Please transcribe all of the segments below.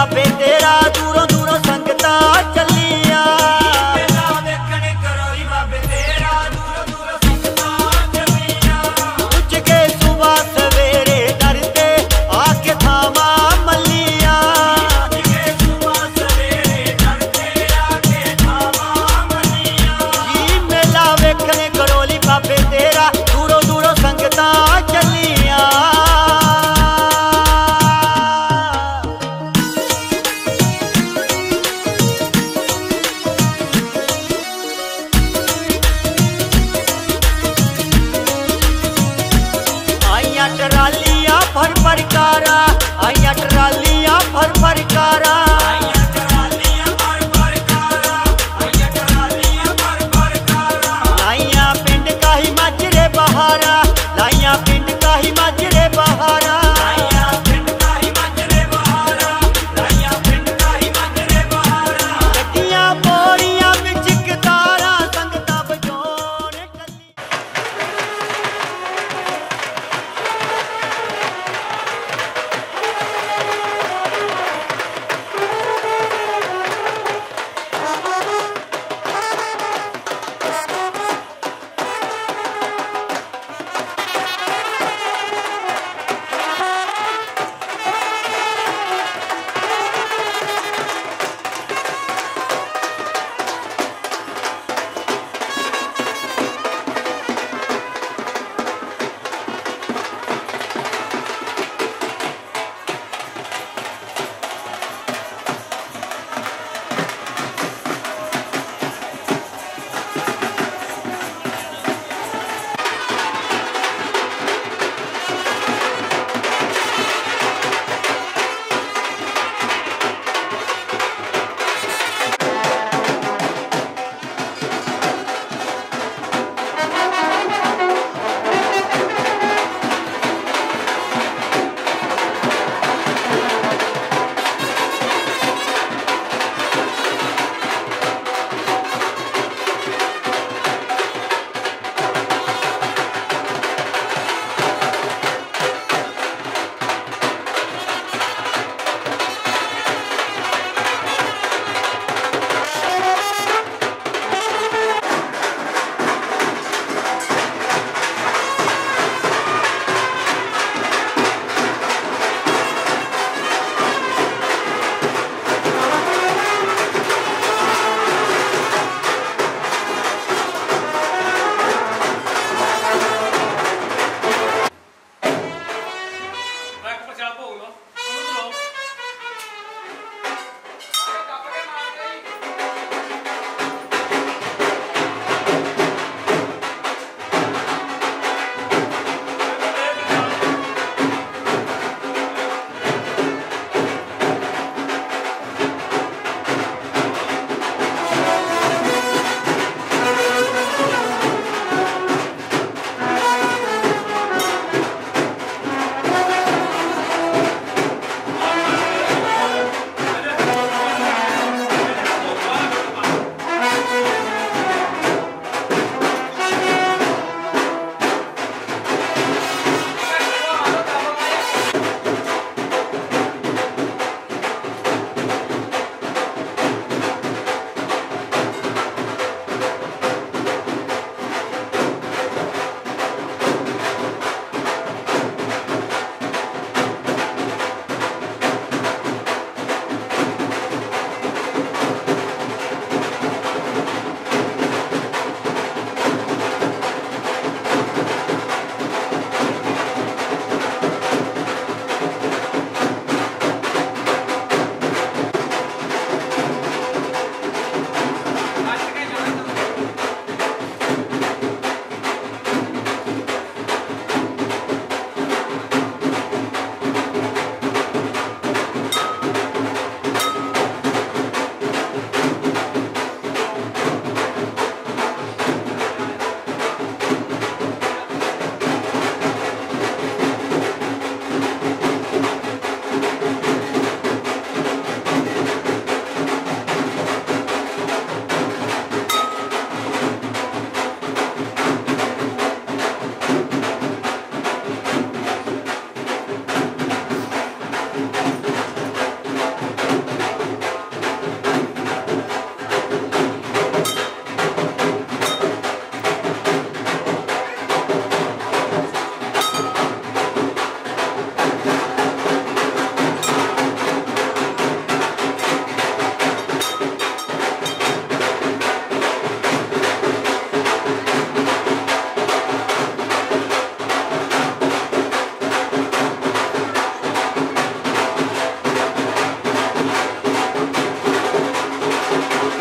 ਬਾਬੇ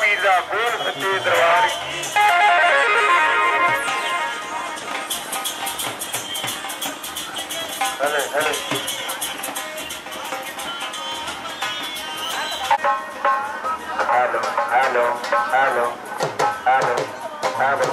बीजा बोल सच्चे दरबार हले हले hello hello hello hello hello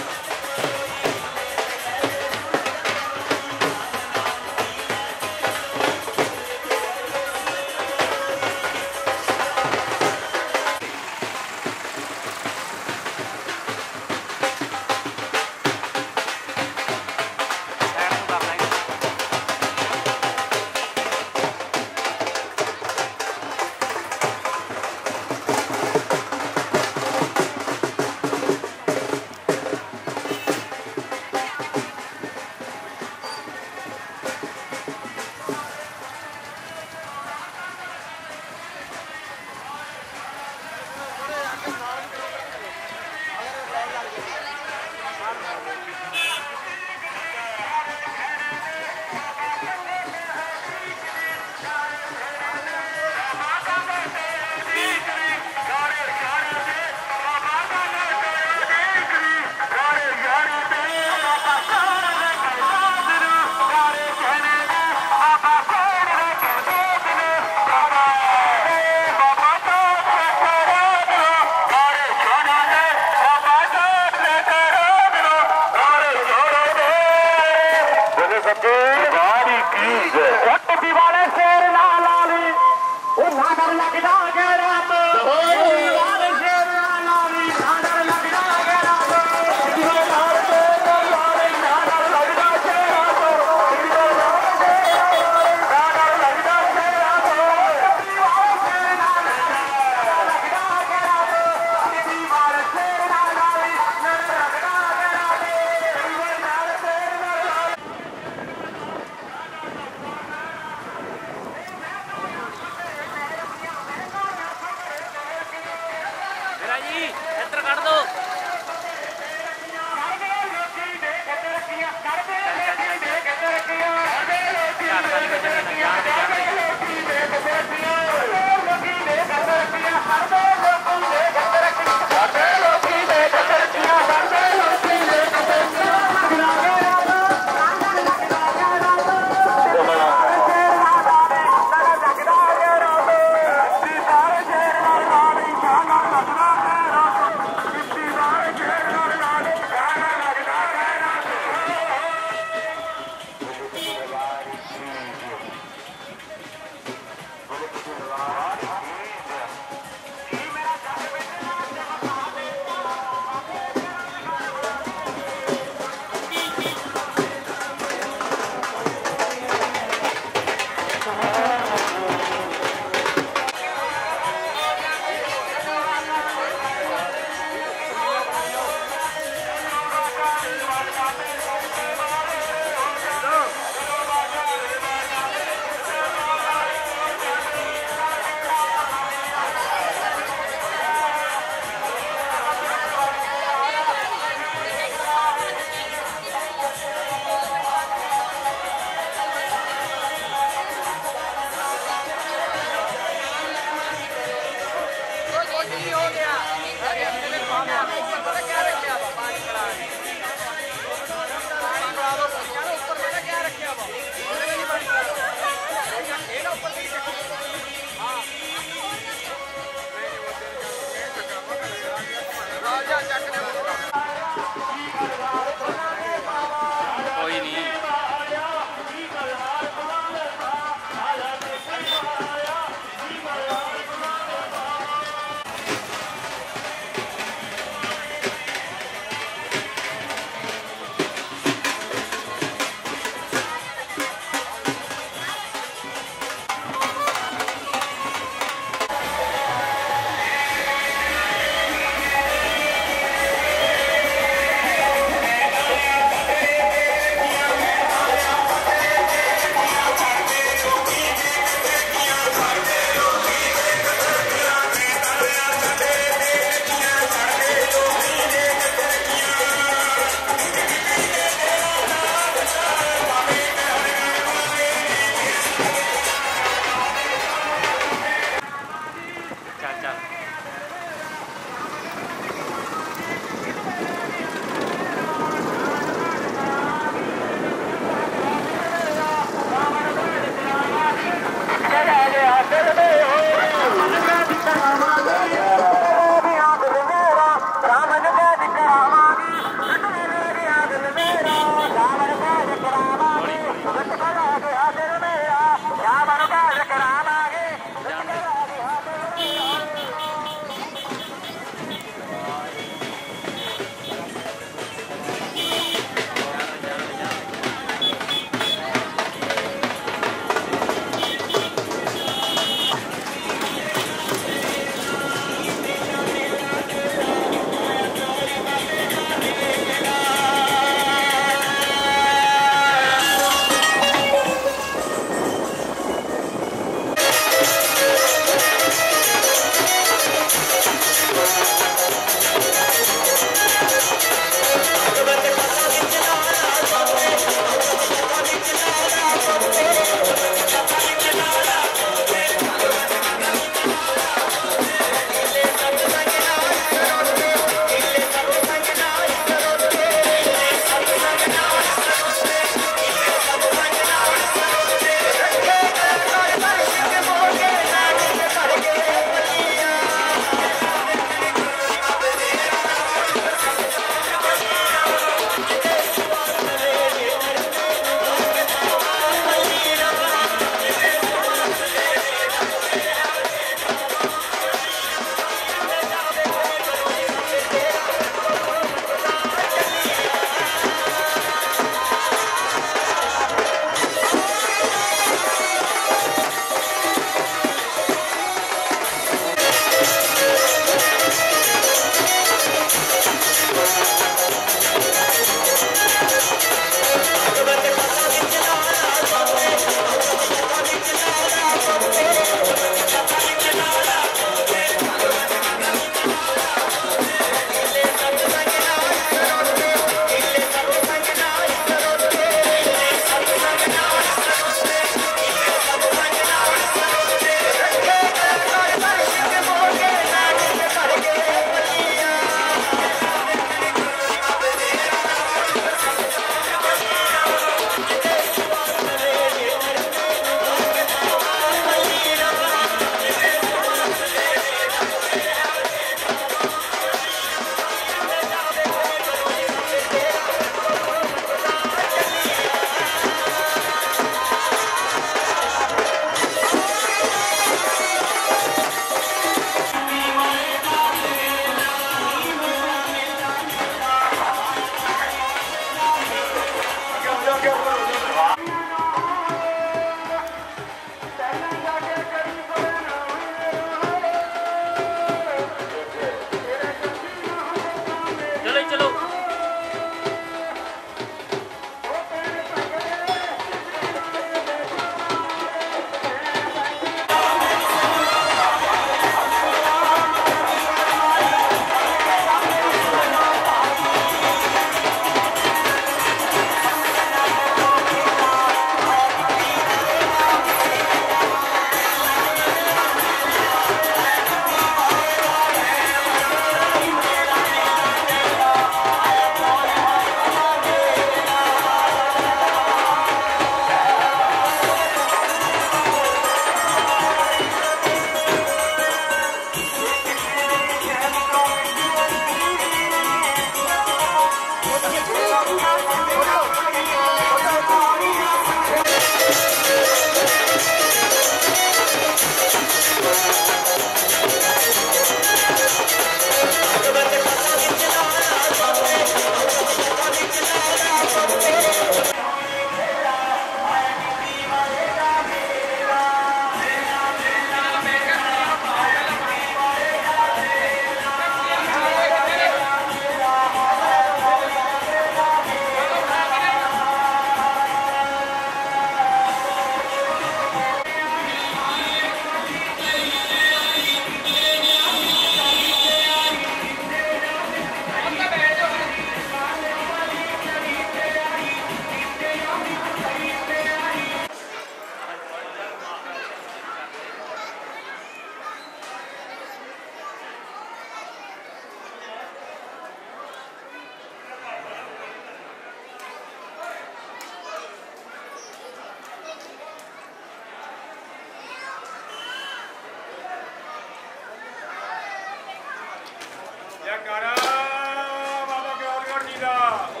Mentira!